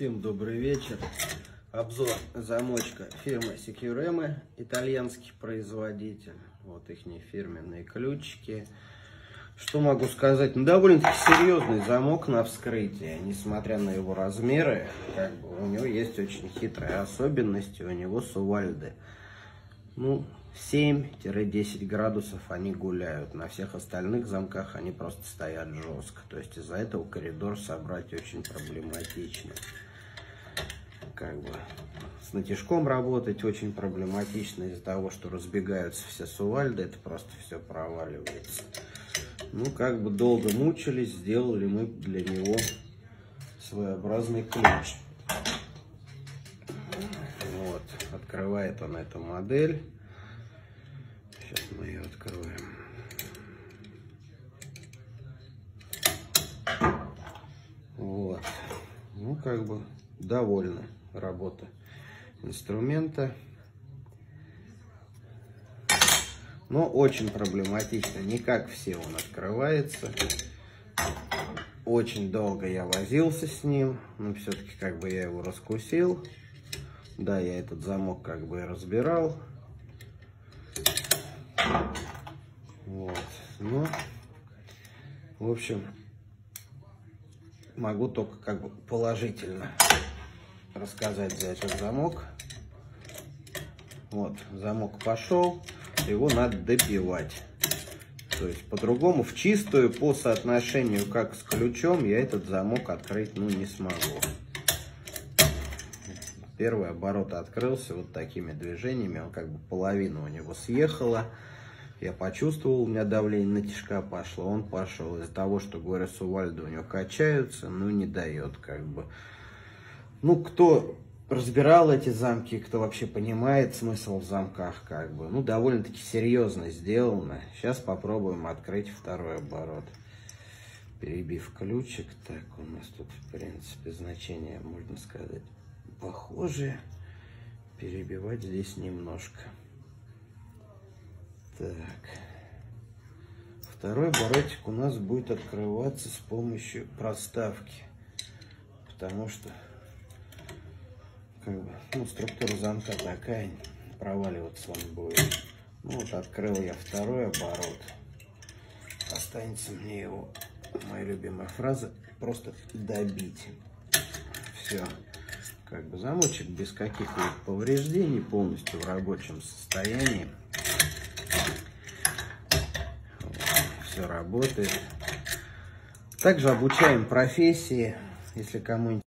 Всем добрый вечер. Обзор замочка фирмы Secureme, итальянский производитель. Вот их фирменные ключики. Что могу сказать? Ну, довольно-таки серьезный замок на вскрытие, несмотря на его размеры. Как бы, у него есть очень хитрые особенности, у него сувальды. Ну, 7-10 градусов они гуляют. На всех остальных замках они просто стоят жестко. То есть из-за этого коридор собрать очень проблематично. Как бы с натяжком работать очень проблематично из-за того, что разбегаются все сувальды, это просто все проваливается. Ну, как бы долго мучились, сделали мы для него своеобразный ключ. Вот, открывает он эту модель. Сейчас мы ее откроем. Вот. Ну, как бы довольна работа инструмента. Но очень проблематично. Не как все он открывается. Очень долго я возился с ним. Но все-таки как бы я его раскусил. Да, я этот замок как бы разбирал. Вот. Ну, в общем, могу только как бы положительно рассказать за этот замок. Вот, замок пошел, его надо добивать. То есть, по-другому, в чистую, по соотношению, как с ключом, я этот замок открыть, ну, не смогу. Первый оборот открылся вот такими движениями, он как бы половина у него съехала. Я почувствовал, у меня давление на тяжка пошло, он пошел. Из-за того, что говорят, сувальды у него качаются, ну не дает как бы. Ну, кто разбирал эти замки, кто вообще понимает смысл в замках, как бы, ну, довольно-таки серьезно сделано. Сейчас попробуем открыть второй оборот. Перебив ключик, так, у нас тут, в принципе, значения, можно сказать, похожие. Перебивать здесь немножко. Так. Второй оборотик у нас будет открываться с помощью проставки. Потому что как бы, ну, структура замка такая, проваливаться он будет. Ну вот открыл я второй оборот. Останется мне его, моя любимая фраза, просто добить. Все. Как бы замочек без каких-либо повреждений, полностью в рабочем состоянии. все работает. Также обучаем профессии, если кому